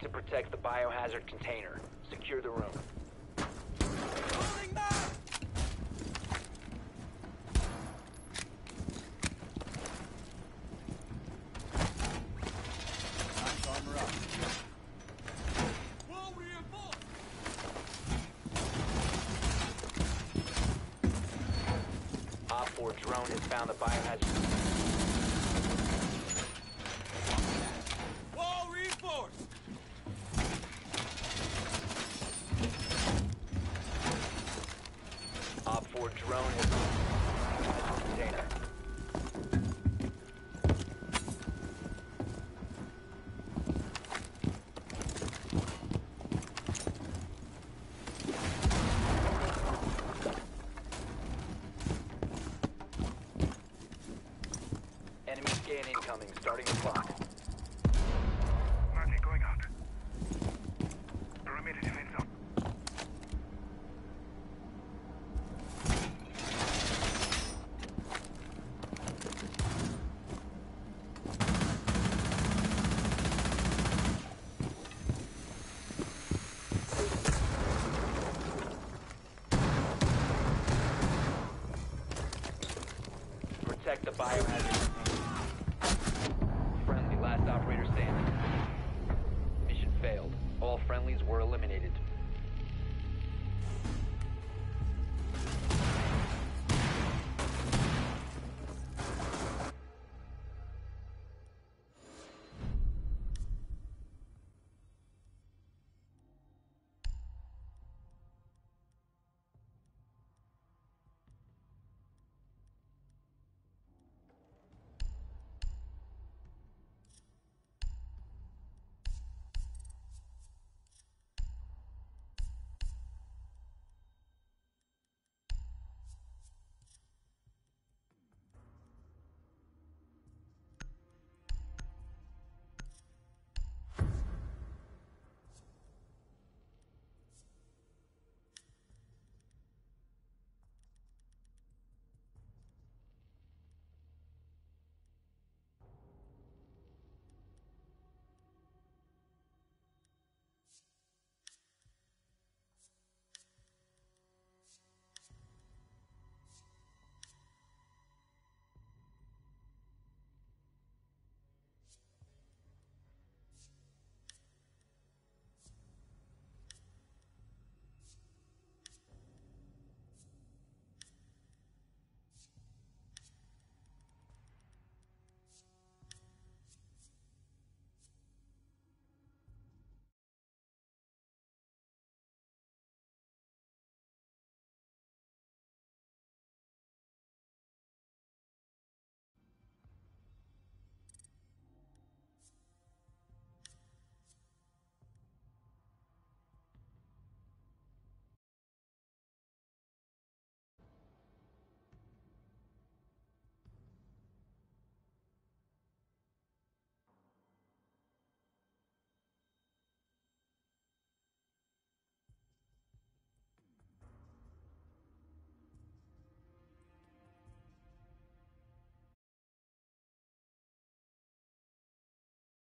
to protect the biohazard container. Secure the room. Op 4 drone has found the biohazard. Wall reinforced! Op 4 drone has. Enemy scan incoming, starting the clock. the biohazard. Friendly, last operator standing. Mission failed. All friendlies were eliminated.